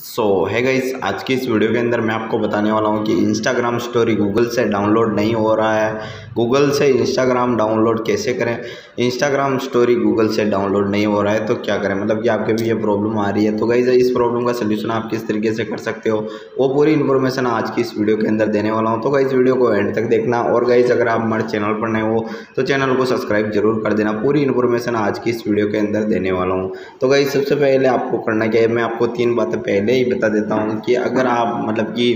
सो है गाइस आज की इस वीडियो के अंदर मैं आपको बताने वाला हूँ कि इंस्टाग्राम स्टोरी गूगल से डाउनलोड नहीं हो रहा है। गूगल से इंस्टाग्राम डाउनलोड कैसे करें? इंस्टाग्राम स्टोरी गूगल से डाउनलोड नहीं हो रहा है तो क्या करें? मतलब कि आपके भी ये प्रॉब्लम आ रही है। तो गाइज़ इस प्रॉब्लम का सोल्यूशन आप किस तरीके से कर सकते हो, वो पूरी इन्फॉर्मेशन आज की इस वीडियो के अंदर देने वाला हूँ। तो गाइज़ वीडियो को एंड तक देखना। और गाइज़ अगर आप हमारे चैनल पर नए हो तो चैनल को सब्सक्राइब ज़रूर कर देना। पूरी इन्फॉर्मेशन आज की इस वीडियो के अंदर देने वाला हूँ। तो गाइज़ सबसे पहले आपको करना क्या है? मैं आपको तीन बातें पहले ही बता देता हूँ कि अगर आप मतलब कि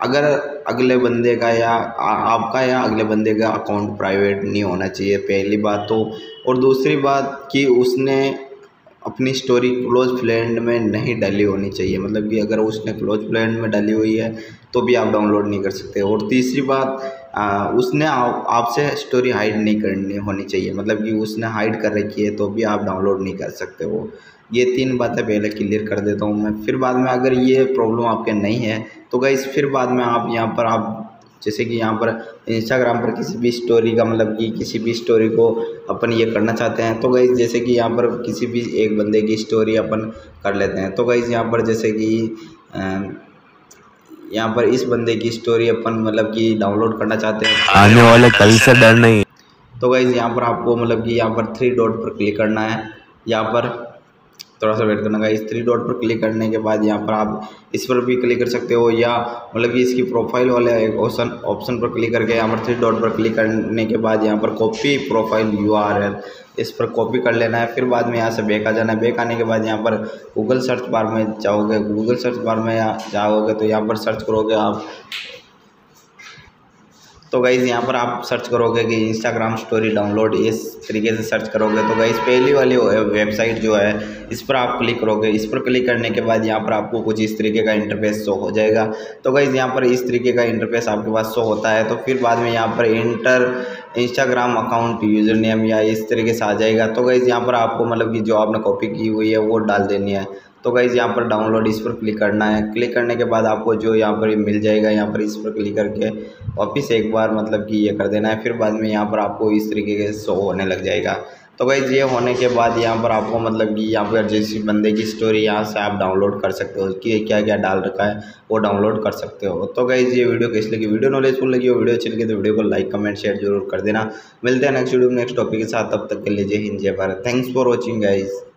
अगर अगले बंदे का या आ, आपका या अगले बंदे का अकाउंट प्राइवेट नहीं होना चाहिए पहली बात तो और दूसरी बात कि उसने अपनी स्टोरी क्लोज फ्रेंड में नहीं डाली होनी चाहिए। मतलब कि अगर उसने क्लोज फ्रेंड में डाली हुई है तो भी आप डाउनलोड नहीं कर सकते। और तीसरी बात उसने आपसे स्टोरी हाइड नहीं करनी होनी चाहिए। मतलब कि उसने हाइड कर रखी है तो भी आप डाउनलोड नहीं कर सकते वो ये तीन बातें पहले क्लियर कर देता हूँ मैं। फिर बाद में अगर ये प्रॉब्लम आपके नहीं है तो गाइस फिर बाद में आप यहाँ पर, आप जैसे कि यहाँ पर इंस्टाग्राम पर किसी भी स्टोरी का मतलब कि किसी भी स्टोरी को अपन ये करना चाहते हैं तो गाइज़ जैसे कि यहाँ पर किसी भी एक बंदे की स्टोरी अपन कर लेते हैं। तो गाइज़ यहाँ पर जैसे कि यहाँ पर इस बंदे की स्टोरी अपन मतलब कि डाउनलोड करना चाहते हैं। आने वाले कल से डर नहीं। तो गाइज़ यहाँ पर आपको मतलब कि यहाँ पर थ्री डॉट पर क्लिक करना है। यहाँ पर थोड़ा सा वेट करना का इस थ्री डॉट पर क्लिक करने के बाद यहाँ पर आप इस पर भी क्लिक कर सकते हो या मतलब कि इसकी प्रोफ़ाइल वाले ऑप्शन ऑप्शन पर क्लिक करके यहाँ पर थ्री डॉट पर क्लिक करने के बाद यहाँ पर copy profile U R L इस पर कॉपी कर लेना है। फिर बाद में यहाँ से बैक आ जाना है। बैक आने के बाद यहाँ पर गूगल सर्च बार में जाओगे गूगल सर्च बार में जाओगे तो यहाँ पर सर्च करोगे आप तो गाइज़ यहाँ पर आप सर्च करोगे कि इंस्टाग्राम स्टोरी डाउनलोड इस तरीके से सर्च करोगे तो गाइज़ पहली वाली वेबसाइट जो है, इस पर आप क्लिक करोगे। इस पर क्लिक करने के बाद यहाँ पर आपको कुछ इस तरीके का इंटरफेस शो हो जाएगा। तो गाइज़ यहाँ पर इस तरीके का इंटरफेस आपके पास शो होता है तो फिर बाद में यहाँ पर enter Instagram account user name या इस तरीके से आ जाएगा। तो गाइज़ यहाँ पर आपको मतलब कि जो आपने कॉपी की हुई है, वो डाल देनी है। तो गाइज़ यहाँ पर डाउनलोड इस पर क्लिक करना है। क्लिक करने के बाद आपको जो यहाँ पर मिल जाएगा, यहाँ पर इस पर क्लिक करके। वापस एक बार मतलब कि ये कर देना है, फिर बाद में यहाँ पर आपको इस तरीके के शो होने लग जाएगा। तो गाइज़ ये होने के बाद यहाँ पर आपको मतलब कि यहाँ पर जैसी बंदे की स्टोरी यहाँ से आप डाउनलोड कर सकते हो, कि क्या क्या डाल रखा है, वो डाउनलोड कर सकते हो। तो गाइज़ ये वीडियो कैसी लगी? वीडियो नॉलेजफुल लगी हो वीडियो अच्छी लगी तो वीडियो को लाइक कमेंट शेयर ज़रूर कर देना। मिलते हैं नेक्स्ट वीडियो नेक्स्ट टॉपिक के साथ। तब तक के लिए जय हिंद, जय Bharat. Thanks for watching guys